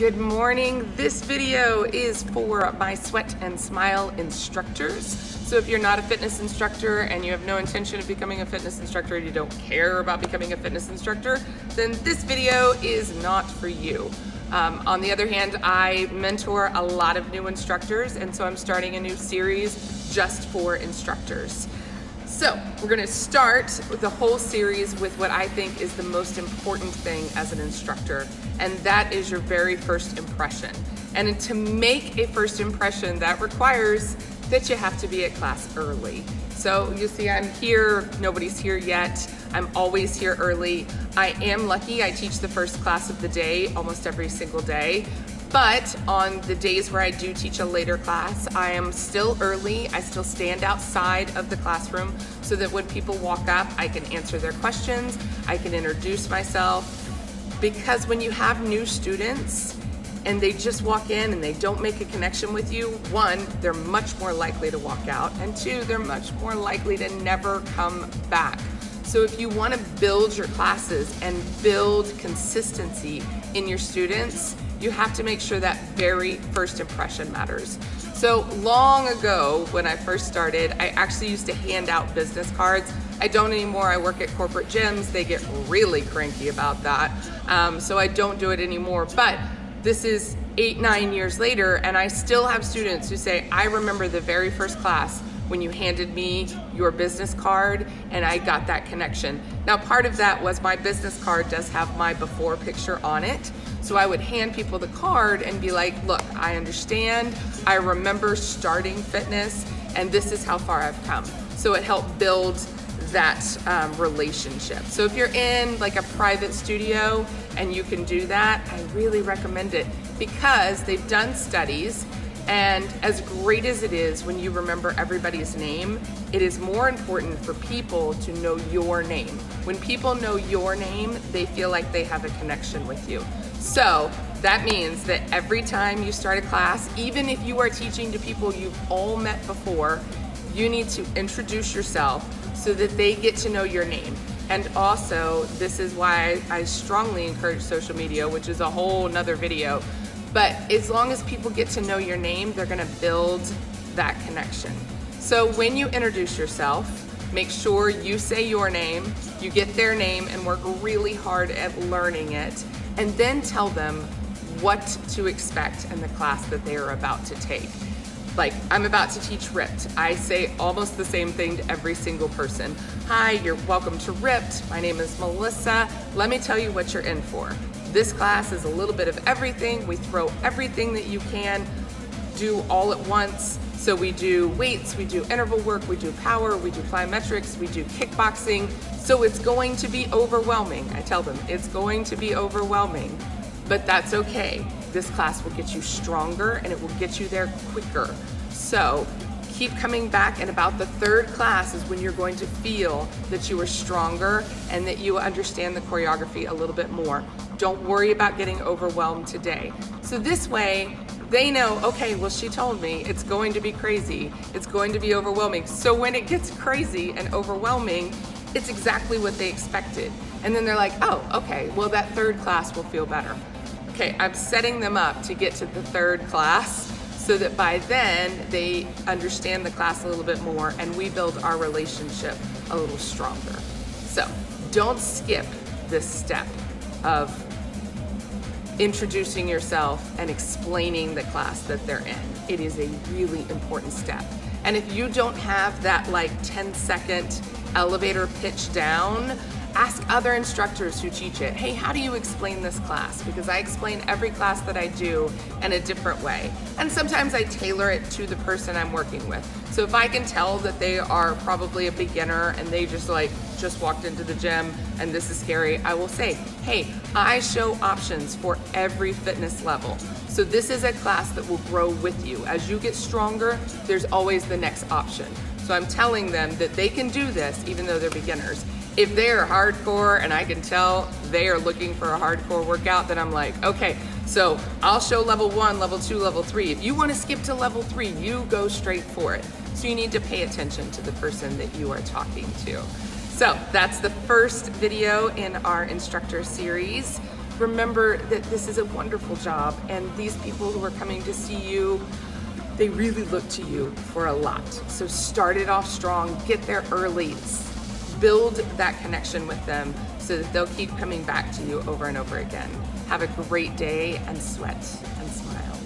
Good morning. This video is for my Sweat and Smile instructors. So if you're not a fitness instructor and you have no intention of becoming a fitness instructor and you don't care about becoming a fitness instructor, then this video is not for you. Um, on the other hand, I mentor a lot of new instructors and so I'm starting a new series just for instructors. So we're gonna start with the whole series with what I think is the most important thing as an instructor, and that is your very first impression. And to make a first impression, that requires that you have to be at class early. So you see I'm here, nobody's here yet. I'm always here early. I am lucky, I teach the first class of the day almost every single day. But on the days where I do teach a later class, I am still early. I still stand outside of the classroom so that when people walk up, I can answer their questions, I can introduce myself. Because when you have new students and they just walk in and they don't make a connection with you, one, they're much more likely to walk out, and two, they're much more likely to never come back. So if you want to build your classes and build consistency in your students, you have to make sure that very first impression matters. So long ago, when I first started, I actually used to hand out business cards. I don't anymore. I work at corporate gyms. They get really cranky about that. Um, so I don't do it anymore. But this is eight, nine years later, and I still have students who say, I remember the very first class when you handed me your business card and I got that connection. Now, part of that was my business card does have my before picture on it. So I would hand people the card and be like, look, I understand. I remember starting fitness and this is how far I've come. So it helped build that um, relationship. So if you're in like a private studio and you can do that, I really recommend it because they've done studies and as great as it is when you remember everybody's name, it is more important for people to know your name. When people know your name, they feel like they have a connection with you. So that means that every time you start a class, even if you are teaching to people you've all met before, you need to introduce yourself so that they get to know your name. And also, this is why I strongly encourage social media, which is a whole nother video. But as long as people get to know your name, they're gonna build that connection. So when you introduce yourself, make sure you say your name, you get their name and work really hard at learning it, and then tell them what to expect in the class that they are about to take. Like, I'm about to teach Ripped. I say almost the same thing to every single person. Hi, you're welcome to Ripped. My name is Melissa. Let me tell you what you're in for. This class is a little bit of everything. We throw everything that you can do all at once. So we do weights, we do interval work, we do power, we do plyometrics, we do kickboxing. So it's going to be overwhelming. I tell them it's going to be overwhelming, but that's okay. This class will get you stronger and it will get you there quicker. So keep coming back and about the third class is when you're going to feel that you are stronger and that you understand the choreography a little bit more. Don't worry about getting overwhelmed today. So this way, they know, okay, well, she told me it's going to be crazy. It's going to be overwhelming. So when it gets crazy and overwhelming, it's exactly what they expected. And then they're like, oh, okay, well, that third class will feel better. Okay, I'm setting them up to get to the third class so that by then they understand the class a little bit more and we build our relationship a little stronger. So don't skip this step of introducing yourself and explaining the class that they're in. It is a really important step. And if you don't have that like 10 second elevator pitch down, ask other instructors who teach it, hey, how do you explain this class? Because I explain every class that I do in a different way. And sometimes I tailor it to the person I'm working with. So if I can tell that they are probably a beginner and they just like just walked into the gym and this is scary, I will say, hey, I show options for every fitness level. So this is a class that will grow with you. As you get stronger, there's always the next option. So I'm telling them that they can do this even though they're beginners if they're hardcore and I can tell they are looking for a hardcore workout, then I'm like, okay, so I'll show level one, level two, level three. If you wanna skip to level three, you go straight for it. So you need to pay attention to the person that you are talking to. So that's the first video in our instructor series. remember that this is a wonderful job and these people who are coming to see you they really look to you for a lot. So start it off strong, get there early, build that connection with them so that they'll keep coming back to you over and over again. Have a great day and sweat and smile.